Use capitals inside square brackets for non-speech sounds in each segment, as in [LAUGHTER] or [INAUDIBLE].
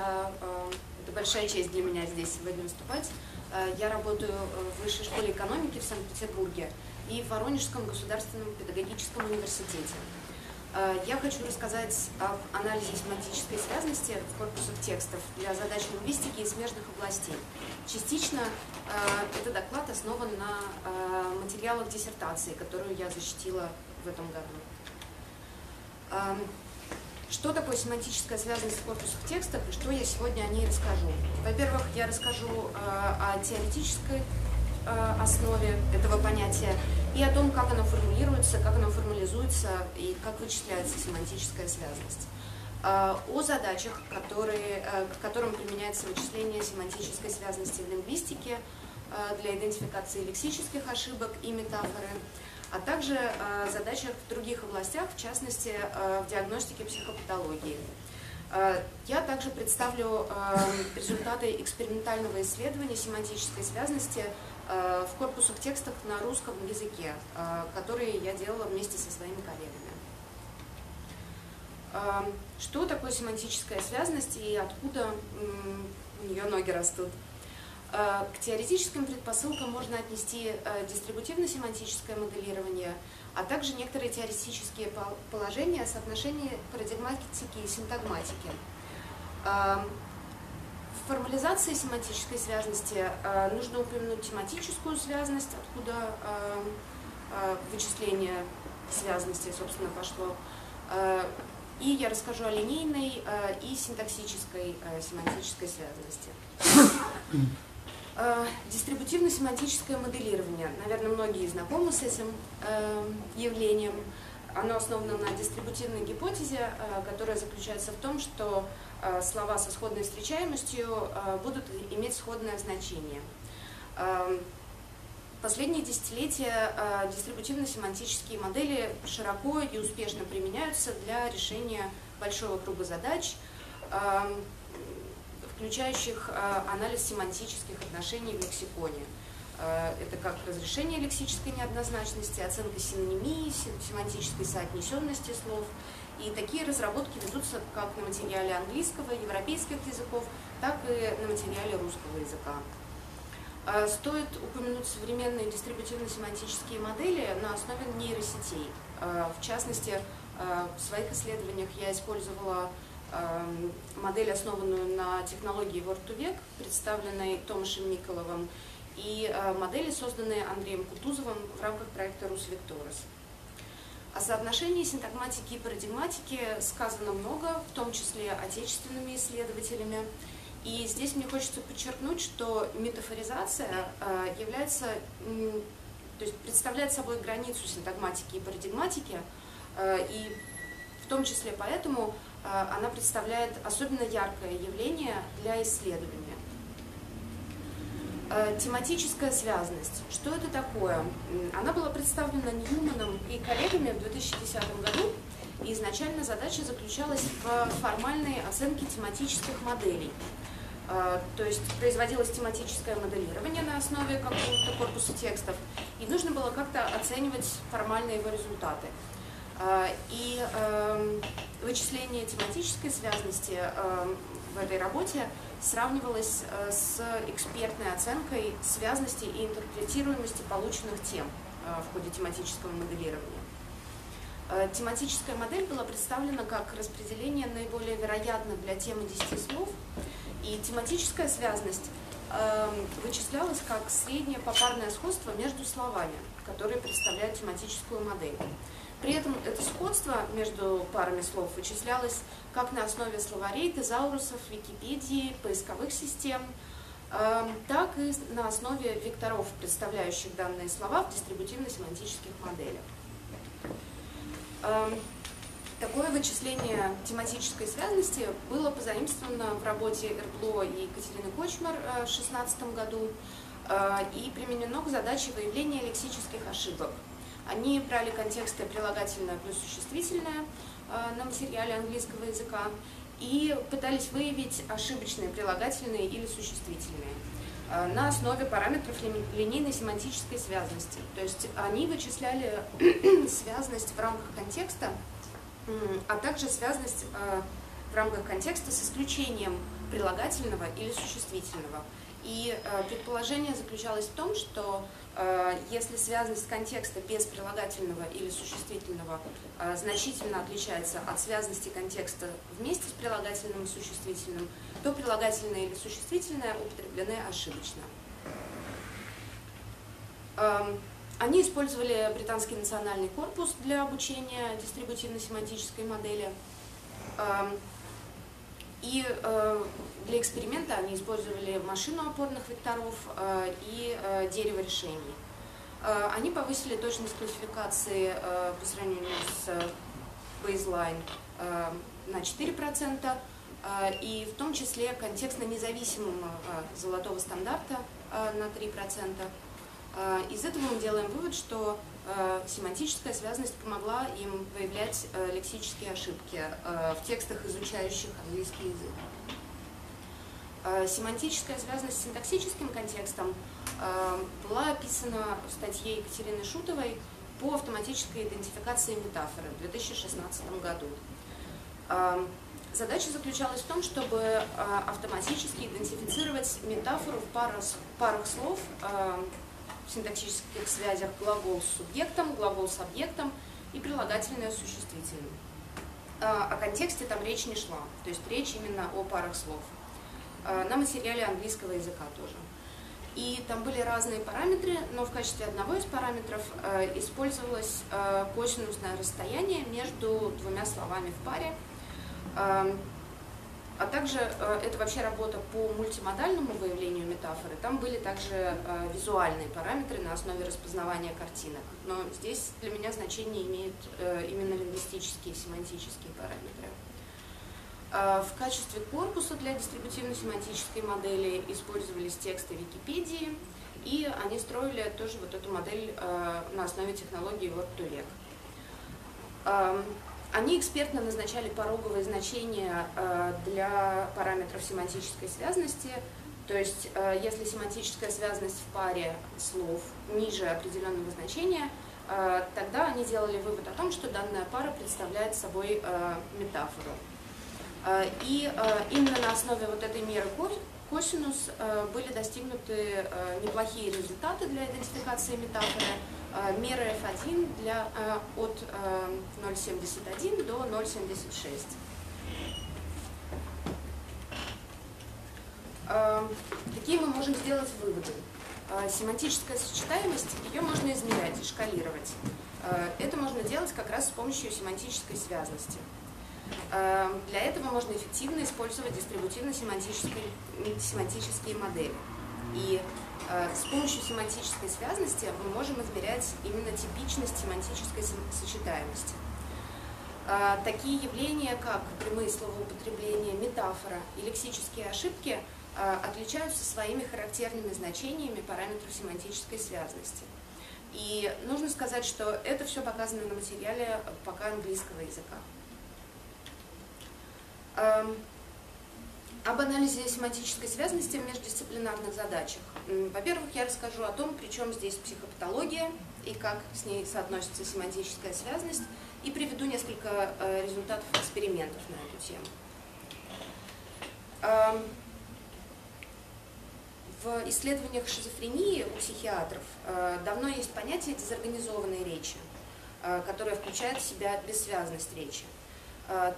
Я, э, это большая честь для меня здесь сегодня выступать. Э, я работаю в Высшей школе экономики в Санкт-Петербурге и в Воронежском государственном педагогическом университете. Э, я хочу рассказать об анализе семантической связности в корпусах текстов для задач лингвистики и смежных областей. Частично этот доклад основан на материалах диссертации, которую я защитила в этом году. Эм, что такое семантическая связанность в корпусах текстов и что я сегодня о ней расскажу? Во-первых, я расскажу э, о теоретической э, основе этого понятия и о том, как оно формулируется, как оно формализуется и как вычисляется семантическая связанность. Э, о задачах, которые, к которым применяется вычисление семантической связанности в лингвистике для идентификации лексических ошибок и метафоры, а также э, задачах в других областях, в частности, э, в диагностике психопатологии. Э, я также представлю результаты экспериментального исследования семантической связности в корпусах текстов на русском языке, которые я делала вместе со своими коллегами. Что такое семантическая связность и откуда у нее ноги растут? Э, к теоретическим предпосылкам можно отнести э, дистрибутивно-семантическое моделирование, а также некоторые теоретические положения соотношения парадигматики и синтагматики. Э, в формализации семантической связности нужно упомянуть тематическую связность, откуда вычисление связности, собственно, пошло. И я расскажу о линейной и синтаксической семантической связности. [COUGHS] [COUGHS] Э, дистрибутивно-семантическое моделирование. Наверное, многие знакомы с этим э, явлением. Оно основано на дистрибутивной гипотезе, э, которая заключается в том, что слова со сходной встречаемостью будут иметь сходное значение. Последние десятилетия дистрибутивно-семантические модели широко и успешно применяются для решения большого круга задач, включающих э, анализ семантических отношений в лексиконе. Э, это как разрешение лексической неоднозначности, оценка синонимии, семантической соотнесенности слов. И такие разработки ведутся как на материале английского, европейских языков, так и на материале русского языка. Э, стоит упомянуть современные дистрибутивно-семантические модели на основе нейросетей. В частности, в своих исследованиях я использовала модель, основанную на технологии Word2Vec, представленной Томашем Николовым, и э, модели, созданные Андреем Кутузовым в рамках проекта «Русвекторес». О соотношении синтагматики и парадигматики сказано много, в том числе отечественными исследователями. И здесь мне хочется подчеркнуть, что метафоризация э, является, то есть представляет собой границу синтагматики и парадигматики, э, и в том числе поэтому она представляет особенно яркое явление для исследования. Э, тематическая связанность. Что это такое? Она была представлена Ньюманом и коллегами в 2010 году, и изначально задача заключалась в формальной оценке тематических моделей. Э, то есть производилось тематическое моделирование на основе какого-то корпуса текстов, и нужно было как-то оценивать формальные его результаты. И эм, вычисление тематической связности э, в этой работе сравнивалось э, с экспертной оценкой связности и интерпретируемости полученных тем э, в ходе тематического моделирования. Тематическая модель была представлена как распределение наиболее вероятных для темы 10 слов, и тематическая связность вычислялась как среднее попарное сходство между словами, которые представляют тематическую модель. При этом это сходство между парами слов вычислялось как на основе словарей, тезаурусов, Википедии, поисковых систем, эм, так и на основе векторов, представляющих данные слова в дистрибутивно-семантических моделях. Эм, такое вычисление тематической связности было позаимствовано в работе Эрбло и Екатерины Кочмар э, в 2016 году э, и применено к задаче выявления лексических ошибок – они брали контексты прилагательное плюс существительное э, на материале английского языка и пытались выявить ошибочные прилагательные или существительные э, на основе параметров линейной семантической связности. То есть они вычисляли [CLEARS THROAT] связность в рамках контекста, а также связность э, в рамках контекста с исключением прилагательного или существительного. И э, предположение заключалось в том, что э, если связанность контекста без прилагательного или существительного э, значительно отличается от связанности контекста вместе с прилагательным и существительным, то прилагательное или существительное употреблены ошибочно. Эм, они использовали британский национальный корпус для обучения дистрибутивно-семантической модели. И э, для эксперимента они использовали машину опорных векторов э, и э, дерево решений. Они повысили точность классификации по сравнению с baseline на 4%, и в том числе контекстно независимым золотого стандарта на 3%. Из этого мы делаем вывод, что семантическая связанность помогла им выявлять э, лексические ошибки э, в текстах, изучающих английский язык. Семантическая связанность с синтаксическим контекстом была описана в статье Екатерины Шутовой по автоматической идентификации метафоры в 2016 году. Задача заключалась в том, чтобы автоматически идентифицировать метафору в парах слов синтаксических связях глагол с субъектом, глагол с объектом и прилагательное существительное. А, о контексте там речь не шла, то есть речь именно о парах слов. А, на материале английского языка тоже. И там были разные параметры, но в качестве одного из параметров э, использовалось косинусное расстояние между двумя словами в паре. А также э, это вообще работа по мультимодальному выявлению метафоры. Там были также э, визуальные параметры на основе распознавания картинок. Но здесь для меня значение имеют э, именно лингвистические, семантические параметры. В качестве корпуса для дистрибутивно-семантической модели использовались тексты Википедии, и они строили тоже вот эту модель на основе технологии Word2Vec. Они экспертно назначали пороговые значения э, для параметров семантической связности, то есть э, если семантическая связность в паре слов ниже определенного значения, э, тогда они делали вывод о том, что данная пара представляет собой метафору. И именно на основе вот этой меры косинус были достигнуты неплохие результаты для идентификации метафоры, Э, мера F1 для, э, от 0,71 э, до 0,76. Какие мы можем сделать выводы? Семантическая сочетаемость, ее можно измерять шкалировать. Это можно делать как раз с помощью семантической связности. Для этого можно эффективно использовать дистрибутивно-семантические модели. И с помощью семантической связности мы можем измерять именно типичность семантической сочетаемости. Э, такие явления, как прямые словоупотребления, метафора и лексические ошибки, э, отличаются своими характерными значениями параметров семантической связности. И нужно сказать, что это все показано на материале пока английского языка. Эм, об анализе семантической связности в междисциплинарных задачах. Во-первых, я расскажу о том, при чем здесь психопатология и как с ней соотносится семантическая связность, и приведу несколько э, результатов экспериментов на эту тему. Эм, в исследованиях шизофрении у психиатров э, давно есть понятие дезорганизованной речи, э, которое включает в себя бессвязность речи.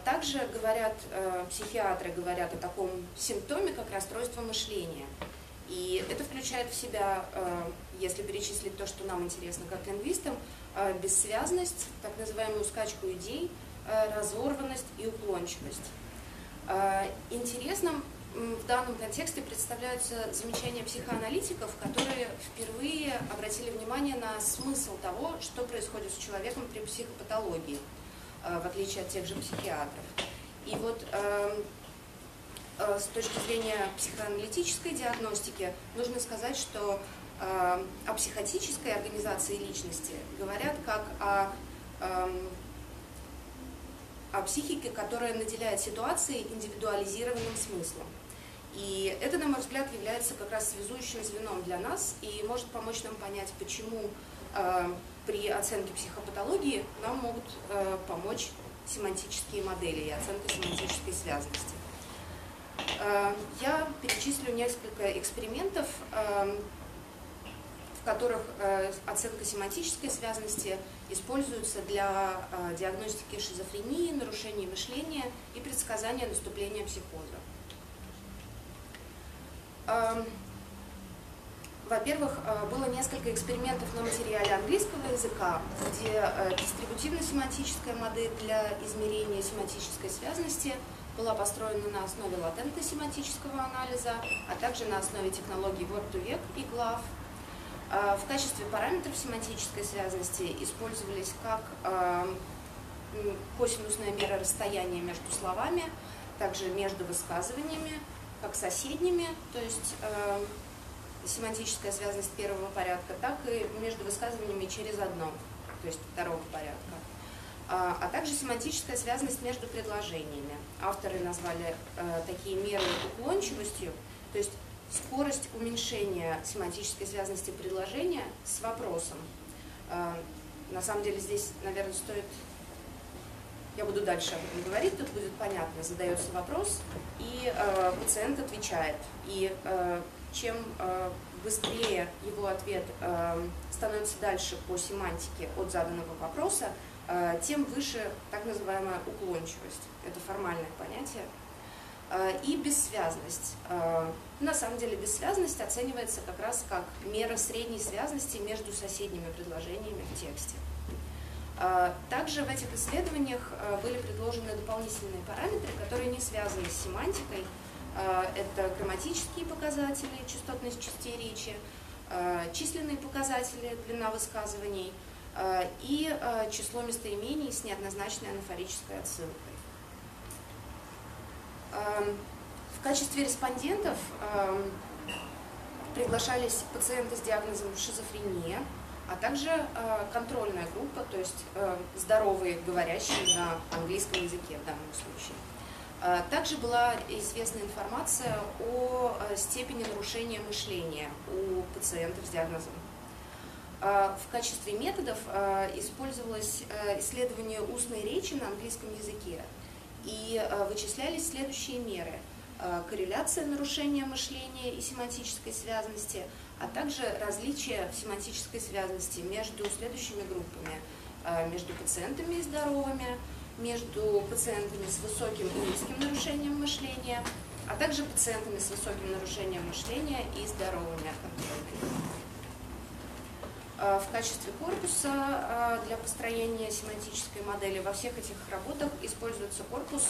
Также говорят, психиатры говорят о таком симптоме, как расстройство мышления. И это включает в себя, э, если перечислить то, что нам интересно как лингвистам, бессвязность, так называемую скачку идей, разорванность и уклончивость. Интересным в данном контексте представляются замечания психоаналитиков, которые впервые обратили внимание на смысл того, что происходит с человеком при психопатологии. Э, в отличие от тех же психиатров. И вот эм, э, с точки зрения психоаналитической диагностики нужно сказать, что э, о психотической организации личности говорят как о, эм, о психике, которая наделяет ситуации индивидуализированным смыслом. И это, на мой взгляд, является как раз связующим звеном для нас и может помочь нам понять, почему при оценке психопатологии нам могут э, помочь семантические модели и оценка семантической связности. Я перечислю несколько экспериментов, в которых оценка семантической связности используется для диагностики шизофрении, нарушений мышления и предсказания наступления психоза. Во-первых, э, было несколько экспериментов на материале английского языка, где э, дистрибутивно-семантическая модель для измерения семантической связности была построена на основе латентно-семантического анализа, а также на основе технологий Word2Vec и GLAV. Э, в качестве параметров семантической связности использовались как косинусная мера расстояния между словами, также между высказываниями, как соседними, то есть семантическая связность первого порядка, так и между высказываниями через одно, то есть второго порядка. А, а также семантическая связность между предложениями. Авторы назвали э, такие меры уклончивостью, то есть скорость уменьшения семантической связности предложения с вопросом. Э, на самом деле здесь, наверное, стоит... Я буду дальше об этом говорить, тут будет понятно. Задается вопрос, и э, пациент отвечает. И э, чем э, быстрее его ответ э, становится дальше по семантике от заданного вопроса, тем выше так называемая уклончивость. Это формальное понятие. И бессвязность. На самом деле бессвязность оценивается как раз как мера средней связности между соседними предложениями в тексте. Также в этих исследованиях были предложены дополнительные параметры, которые не связаны с семантикой, Э, это грамматические показатели, частотность частей речи, э, численные показатели, длина высказываний э, и число местоимений с неоднозначной анафорической отсылкой. Эм, в качестве респондентов эм, приглашались пациенты с диагнозом шизофрения, а также контрольная группа, то есть здоровые говорящие на английском языке в данном случае. Также была известна информация о э, степени нарушения мышления у пациентов с диагнозом. А, в качестве методов а, использовалось э, исследование устной речи на английском языке и вычислялись следующие меры. Корреляция нарушения мышления и семантической связности, а также различия в семантической связности между следующими группами. Между пациентами и здоровыми, между пациентами с высоким и низким нарушением мышления, а также пациентами с высоким нарушением мышления и здоровыми. А, в качестве корпуса а, для построения семантической модели во всех этих работах используется корпус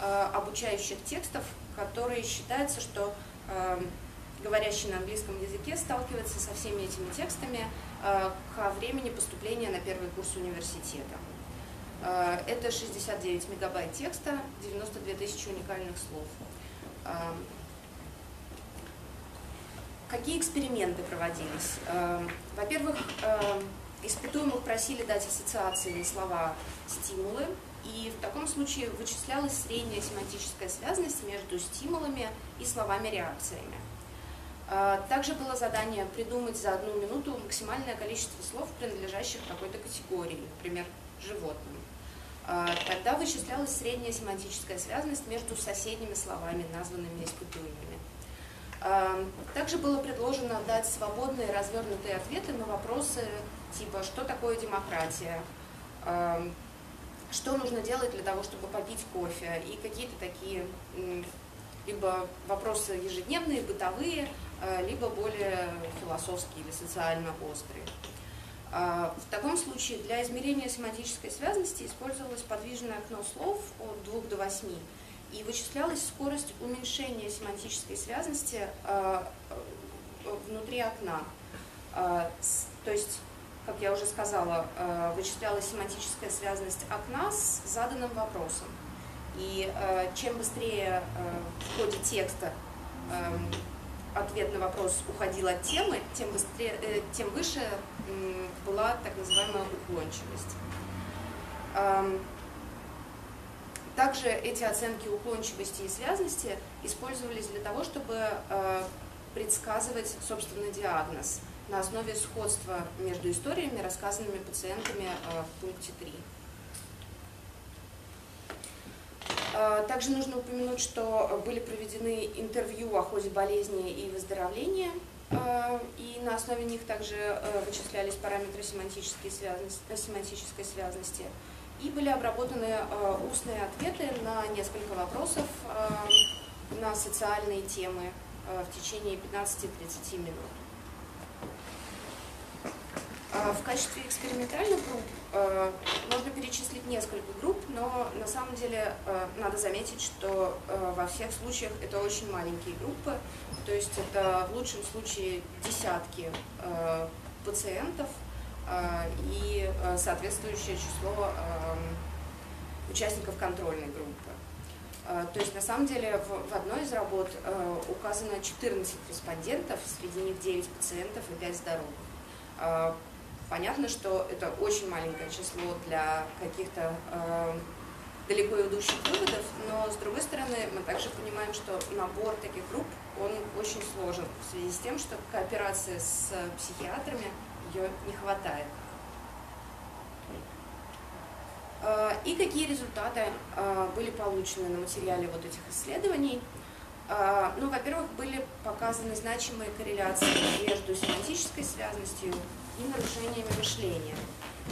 а, обучающих текстов, который считается, что говорящий на английском языке сталкивается со всеми этими текстами ко времени поступления на первый курс университета. Э, это 69 мегабайт текста, 92 тысячи уникальных слов. Э, какие эксперименты проводились? Э, во-первых, испытуемых просили дать ассоциации на слова стимулы, и в таком случае вычислялась средняя семантическая связность между стимулами и словами-реакциями. Также было задание придумать за одну минуту максимальное количество слов, принадлежащих какой-то категории, например, животным. А, тогда вычислялась средняя семантическая связанность между соседними словами, названными испытуемыми. А, также было предложено дать свободные развернутые ответы на вопросы типа «Что такое демократия?», а, «Что нужно делать для того, чтобы попить кофе?» и какие-то такие либо вопросы ежедневные, бытовые, либо более философские или социально острые. А, в таком случае для измерения семантической связности использовалось подвижное окно слов от 2 до 8 и вычислялась скорость уменьшения семантической связности а, внутри окна. А, то есть, как я уже сказала, вычислялась семантическая связность окна с заданным вопросом. И чем быстрее в ходе текста ответ на вопрос уходил от темы, тем, быстрее, э, тем выше была так называемая уклончивость. Также эти оценки уклончивости и связности использовались для того, чтобы э, предсказывать, собственно, диагноз на основе сходства между историями, рассказанными пациентами э, в пункте 3. Также нужно упомянуть, что были проведены интервью о ходе болезни и выздоровления, и на основе них также вычислялись параметры семантической связности. Семантической связности и были обработаны э, устные ответы на несколько вопросов э, на социальные темы э, в течение 15-30 минут. В качестве экспериментальных групп можно перечислить несколько групп, но на самом деле надо заметить, что во всех случаях это очень маленькие группы, то есть это в лучшем случае десятки пациентов, и э, соответствующее число эм, участников контрольной группы. Э, то есть на самом деле в, одной из работ указано 14 респондентов, среди них 9 пациентов и 5 здоровых. Понятно, что это очень маленькое число для каких-то далеко идущих выводов, но с другой стороны мы также понимаем, что набор таких групп, он очень сложен в связи с тем, что кооперация с психиатрами ее не хватает. Э, и какие результаты э, были получены на материале вот этих исследований? Э, ну, во-первых, были показаны значимые корреляции между семантической связностью и нарушениями мышления.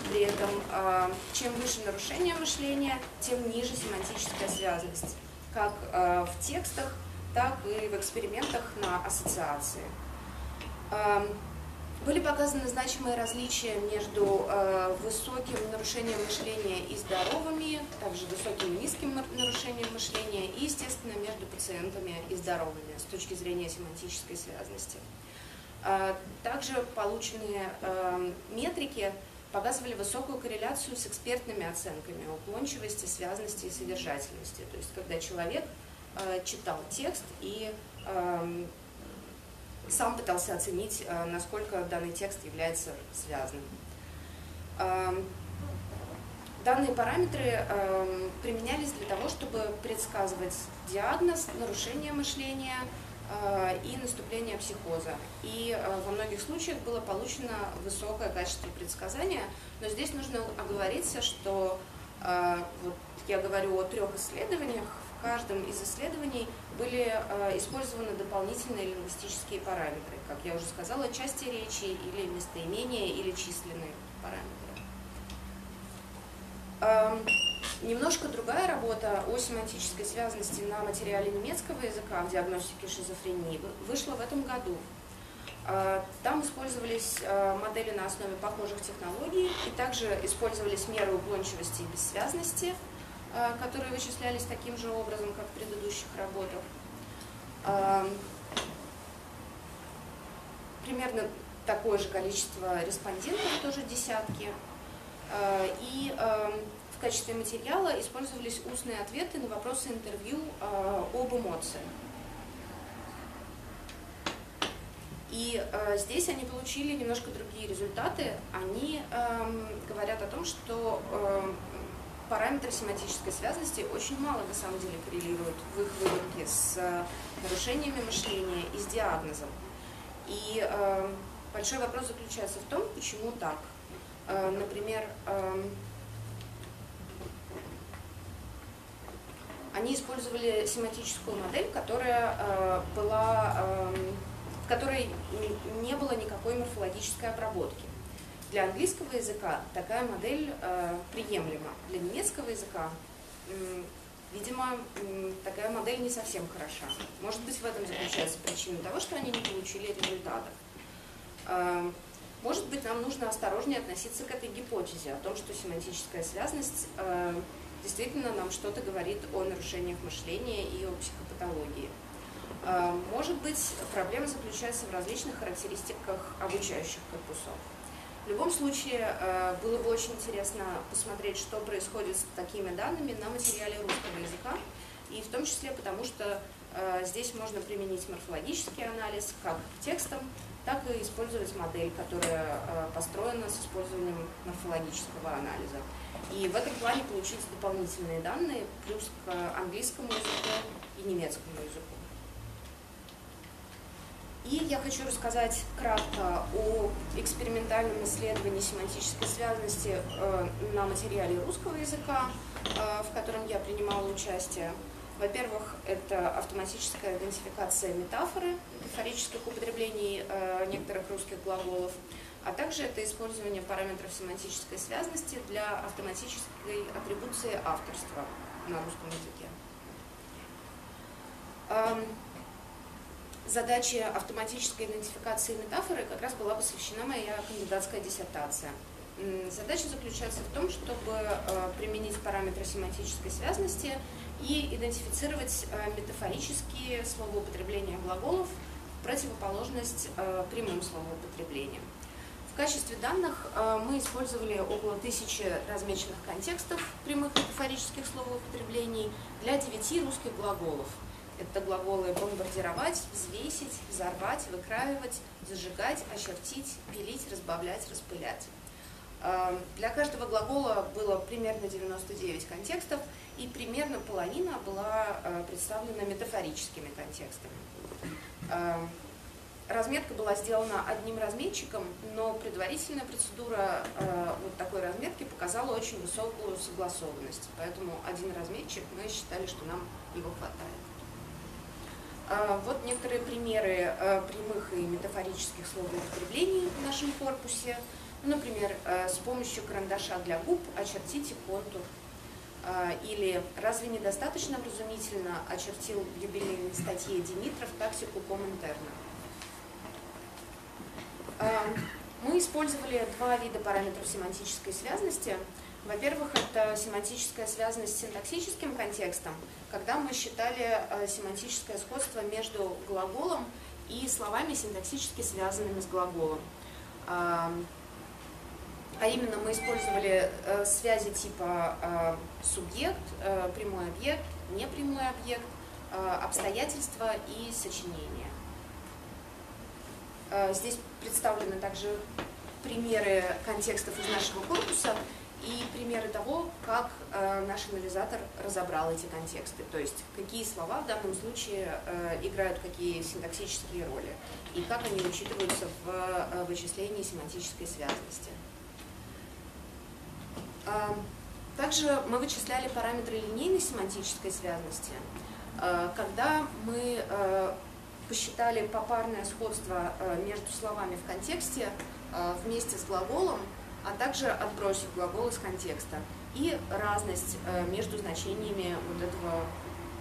При этом, чем выше нарушение мышления, тем ниже семантическая связность, как в текстах, так и в экспериментах на ассоциации. Эм, были показаны значимые различия между э, высоким нарушением мышления и здоровыми, также высоким и низким нарушением мышления и, естественно, между пациентами и здоровыми с точки зрения семантической связности. Э, также полученные э, метрики показывали высокую корреляцию с экспертными оценками уклончивости, связности и содержательности. То есть, когда человек читал текст и э, сам пытался оценить, э, насколько данный текст является связанным. Эм, данные параметры эм, применялись для того, чтобы предсказывать диагноз, нарушение мышления э, и наступление психоза. И э, во многих случаях было получено высокое качество предсказания, но здесь нужно оговориться, что вот я говорю о трех исследованиях, в каждом из исследований были э, использованы дополнительные лингвистические параметры, как я уже сказала, части речи или местоимения или численные параметры. Эм, немножко другая работа о семантической связности на материале немецкого языка в диагностике шизофрении вышла в этом году. Э, там использовались э, модели на основе похожих технологий и также использовались меры уклончивости и бессвязности – которые вычислялись таким же образом, как в предыдущих работах. Э, примерно такое же количество респондентов, тоже десятки. Э, и в качестве материала использовались устные ответы на вопросы интервью об эмоциях. И э, здесь они получили немножко другие результаты. Они э, говорят о том, что э, параметры семантической связности очень мало на самом деле коррелируют в их выборке с э, нарушениями мышления и с диагнозом. И э, большой вопрос заключается в том, почему так. Э, например, э, они использовали семантическую модель, которая э, была, э, в которой не было никакой морфологической обработки. Для английского языка такая модель э, приемлема. Для немецкого языка, э, видимо, э, такая модель не совсем хороша. Может быть, в этом заключается причина того, что они не получили результатов. Э, может быть, нам нужно осторожнее относиться к этой гипотезе о том, что семантическая связность э, действительно нам что-то говорит о нарушениях мышления и о психопатологии. Э, может быть, проблема заключается в различных характеристиках обучающих корпусов. В любом случае, э, было бы очень интересно посмотреть, что происходит с такими данными на материале русского языка, и в том числе потому, что э, здесь можно применить морфологический анализ как текстом, так и использовать модель, которая э, построена с использованием морфологического анализа. И в этом плане получить дополнительные данные плюс к английскому языку и немецкому языку. И я хочу рассказать кратко о экспериментальном исследовании семантической связности э, на материале русского языка. в котором я принимала участие. Во-первых, это автоматическая идентификация метафоры, метафорических употреблений некоторых русских глаголов, а также это использование параметров семантической связности для автоматической атрибуции авторства на русском языке. Задаче автоматической идентификации метафоры как раз была посвящена моя кандидатская диссертация. Задача заключается в том, чтобы э, применить параметры семантической связности и идентифицировать э, метафорические словоупотребления глаголов в противоположность э, прямым словоупотреблениям. В качестве данных мы использовали около тысячи размеченных контекстов прямых метафорических словоупотреблений для девяти русских глаголов – это глаголы бомбардировать, взвесить, взорвать, выкраивать, зажигать, очертить, пилить, разбавлять, распылять. Эм, для каждого глагола было примерно 99 контекстов, и примерно половина была э, представлена метафорическими контекстами. Эм, разметка была сделана одним разметчиком, но предварительная процедура э, вот такой разметки показала очень высокую согласованность. Поэтому один разметчик, мы считали, что нам его хватает. А, вот некоторые примеры а, прямых и метафорических словоупотреблений в нашем корпусе. Ну, например, а, с помощью карандаша для губ очертите контур. Или разве недостаточно вразумительно очертил в юбилейной статье Димитров тактику Коминтерна? Мы использовали два вида параметров семантической связности – во-первых, это семантическая связанность с синтаксическим контекстом, когда мы считали э, семантическое сходство между глаголом и словами синтаксически связанными с глаголом. А именно мы использовали э, связи типа э, субъект, прямой объект, непрямой объект, обстоятельства и сочинения. Здесь представлены также примеры контекстов из нашего корпуса и примеры того, как э, наш анализатор разобрал эти контексты, то есть какие слова в данном случае э, играют какие синтаксические роли и как они учитываются в э, вычислении семантической связности. Э, также мы вычисляли параметры линейной семантической связности, э, когда мы э, посчитали попарное сходство э, между словами в контексте э, вместе с глаголом, а также отбросив глагол из контекста, и разность э, между значениями вот этого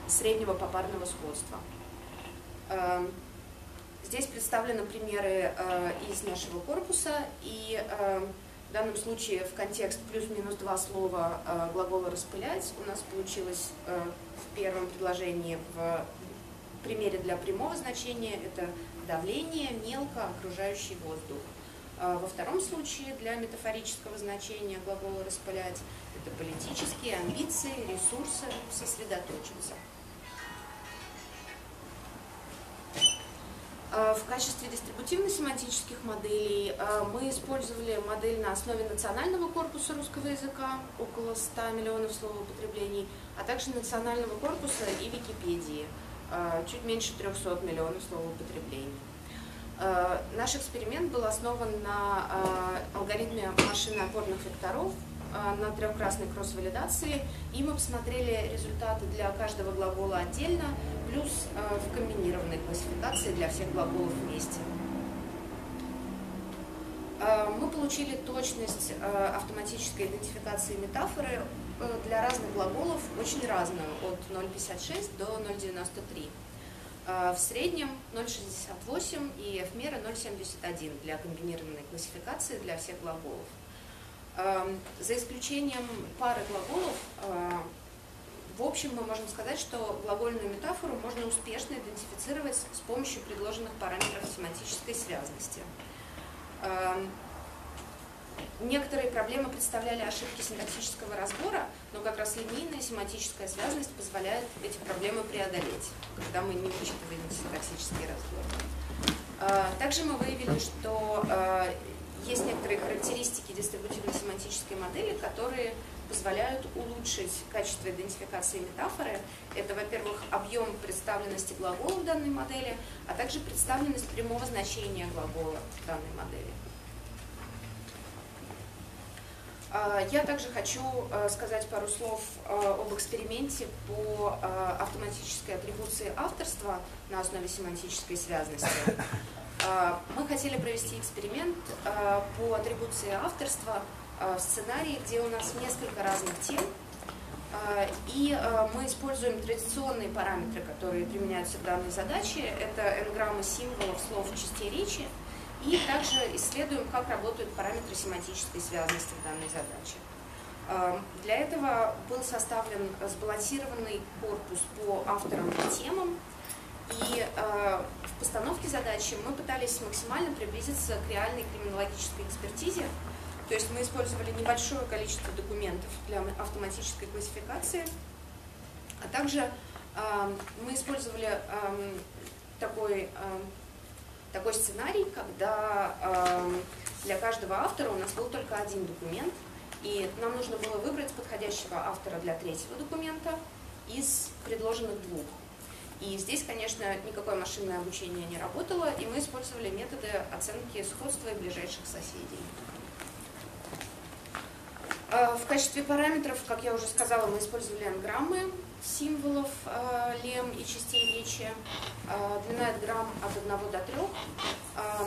среднего попарного сходства. Эм, здесь представлены примеры э, из нашего корпуса, и эм, в данном случае в контекст плюс-минус два слова э, глагола «распылять» у нас получилось в первом предложении в примере для прямого значения это давление, мелко, окружающий воздух. А во втором случае для метафорического значения глагола «распылять» это политические амбиции, ресурсы, сосредоточиться. А в качестве дистрибутивно-семантических моделей а, мы использовали модель на основе национального корпуса русского языка, около 100 миллионов словоупотреблений, а также национального корпуса и Википедии, чуть меньше 300 миллионов словоупотреблений. Э, наш эксперимент был основан на э, алгоритме машины опорных векторов, э, на трехкрасной кросс-валидации, и мы посмотрели результаты для каждого глагола отдельно, плюс в комбинированной классификации для всех глаголов вместе. Мы получили точность автоматической идентификации метафоры для разных глаголов очень разную, от 0,56 до 0,93. А, в среднем 0,68 и F-мера 0,71 для комбинированной классификации для всех глаголов. А, за исключением пары глаголов, а, в общем, мы можем сказать, что глагольную метафору можно успешно идентифицировать с помощью предложенных параметров семантической связности. Некоторые проблемы представляли ошибки синтаксического разбора, но как раз линейная семантическая связанность позволяет эти проблемы преодолеть, когда мы не учитываем синтаксический разбор. А, также мы выявили, что а, есть некоторые характеристики дистрибутивной семантической модели, которые позволяют улучшить качество идентификации метафоры. Это, во-первых, объем представленности глагола в данной модели, а также представленность прямого значения глагола в данной модели. А, я также хочу э, сказать пару слов э, об эксперименте по э, автоматической атрибуции авторства на основе семантической связности. [LAUGHS] А, мы хотели провести эксперимент по атрибуции авторства в сценарии, где у нас несколько разных тем, и мы используем традиционные параметры, которые применяются в данной задаче. Это n символов, слов, частей речи – и также исследуем, как работают параметры семантической связанности в данной задаче. Эм, для этого был составлен сбалансированный корпус по авторам и темам, и э, в постановке задачи мы пытались максимально приблизиться к реальной криминологической экспертизе, то есть мы использовали небольшое количество документов для автоматической классификации, а также э, мы использовали э, такой такой сценарий, когда э, для каждого автора у нас был только один документ, и нам нужно было выбрать подходящего автора для третьего документа из предложенных двух. И здесь, конечно, никакое машинное обучение не работало, и мы использовали методы оценки сходства и ближайших соседей. Э, в качестве параметров, как я уже сказала, мы использовали анграммы, символов э, лем и частей речи. Э, длина грамм от 1 до 3. Э,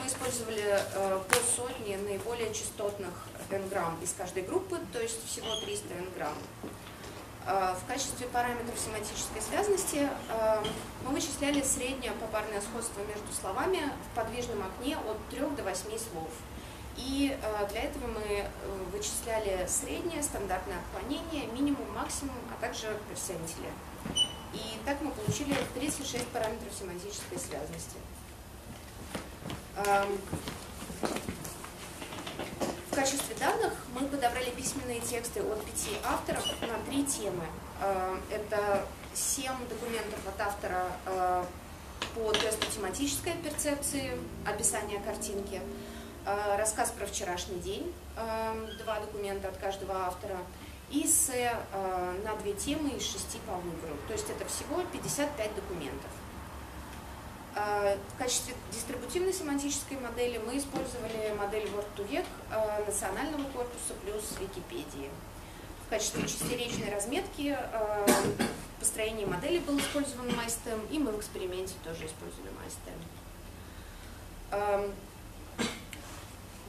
мы использовали по сотне наиболее частотных n-грамм из каждой группы, то есть всего 300 n-грамм. Э, в качестве параметров семантической связности мы вычисляли среднее попарное сходство между словами в подвижном окне от 3 до 8 слов. И э, для этого мы э, вычисляли среднее, стандартное отклонение, минимум, максимум, а также персентили. И так мы получили 36 параметров семантической связности. Эм, в качестве данных мы подобрали письменные тексты от пяти авторов на три темы. Эм, это семь документов от автора э, по тесту тематической перцепции, описание картинки – Э, рассказ про вчерашний день, э, два документа от каждого автора, и эссе э, на две темы из шести по выбору. То есть это всего 55 документов. В качестве дистрибутивной семантической модели мы использовали модель Word2Vec национального корпуса плюс Википедии. В качестве частеречной разметки построение модели был использован MyStem, и мы в эксперименте тоже использовали MyStem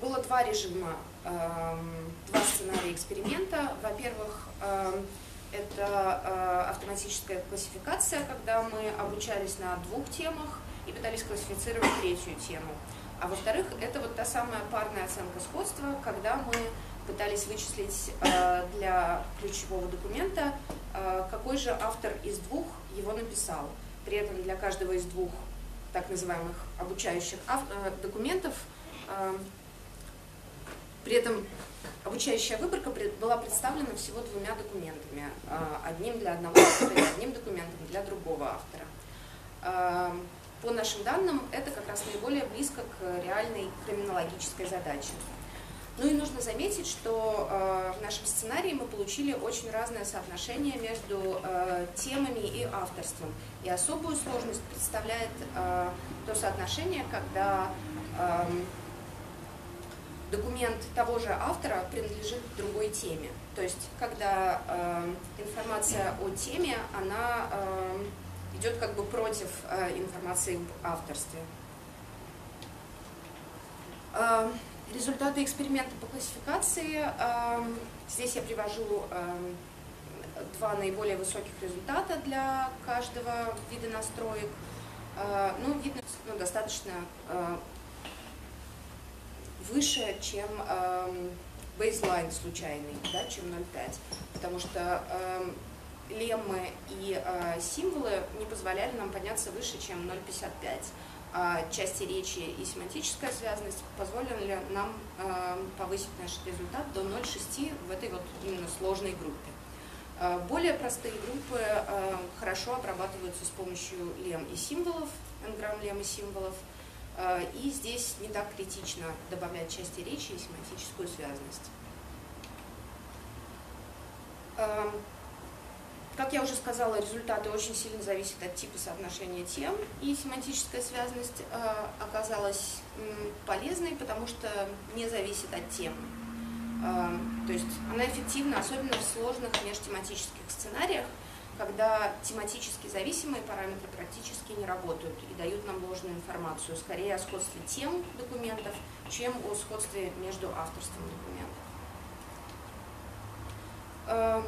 было два режима, эм, два сценария эксперимента. Во-первых, эм, это э, автоматическая классификация, когда мы обучались на двух темах и пытались классифицировать третью тему. А во-вторых, это вот та самая парная оценка сходства, когда мы пытались вычислить э, для ключевого документа, э, какой же автор из двух его написал. При этом для каждого из двух так называемых обучающих документов при этом обучающая выборка была представлена всего двумя документами. А, одним для одного автора и одним документом для другого автора. А, по нашим данным, это как раз наиболее близко к реальной криминологической задаче. Ну и нужно заметить, что э, в нашем сценарии мы получили очень разное соотношение между темами и авторством. И особую сложность представляет то соотношение, когда документ того же автора принадлежит другой теме. То есть, когда э, информация о теме, она э, идет как бы против э, информации об авторстве. Э, результаты эксперимента по классификации. Э, здесь я привожу э, два наиболее высоких результата для каждого вида настроек. Э, ну, видно ну, достаточно э, выше, чем эм, бейзлайн случайный, да, чем 0,5. Потому что эм, леммы и э, символы не позволяли нам подняться выше, чем 0,55. А части речи и семантическая связанность позволили нам э, повысить наш результат до 0,6 в этой вот именно сложной группе. Э, более простые группы э, хорошо обрабатываются с помощью лем и символов, n лем и символов, и здесь не так критично добавлять части речи и семантическую связанность. Эм, как я уже сказала, результаты очень сильно зависят от типа соотношения тем, и семантическая связанность э, оказалась полезной, потому что не зависит от тем. То есть она эффективна, особенно в сложных межтематических сценариях, когда тематически зависимые параметры практически не работают и дают нам ложную информацию, скорее о сходстве тем документов, чем о сходстве между авторством документов. Эм,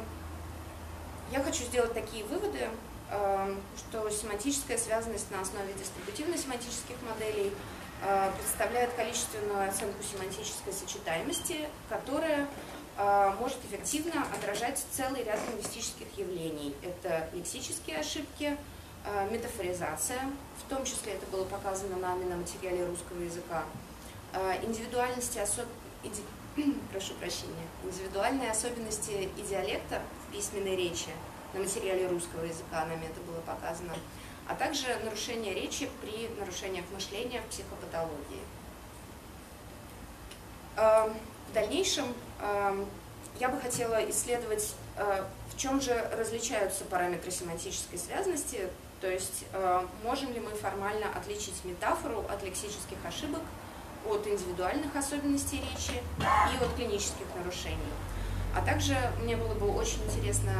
я хочу сделать такие выводы, эм, что семантическая связанность на основе дистрибутивно-семантических моделей э, представляет количественную оценку семантической сочетаемости, которая может эффективно отражать целый ряд лингвистических явлений. Это лексические ошибки, а, метафоризация, в том числе это было показано нами на материале русского языка, а, индивидуальности особ... иди... [CLEARS THROAT] прошу прощения, индивидуальные особенности и диалекта в письменной речи на материале русского языка нами это было показано, а также нарушение речи при нарушениях мышления в психопатологии. В дальнейшем я бы хотела исследовать, э, в чем же различаются параметры семантической связанности, то есть э, можем ли мы формально отличить метафору от лексических ошибок, от индивидуальных особенностей речи и от клинических нарушений. А также мне было бы очень интересно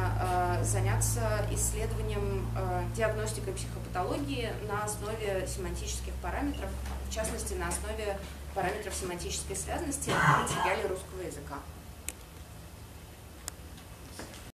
э, заняться исследованием диагностикой психопатологии на основе семантических параметров, в частности на основе параметров семантической связанности в материале русского языка.